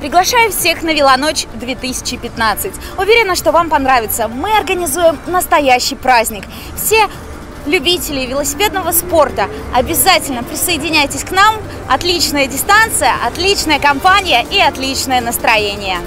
Приглашаю всех на Велоночь 2015. Уверена, что вам понравится. Мы организуем настоящий праздник. Все любители велосипедного спорта, обязательно присоединяйтесь к нам. Отличная дистанция, отличная компания и отличное настроение.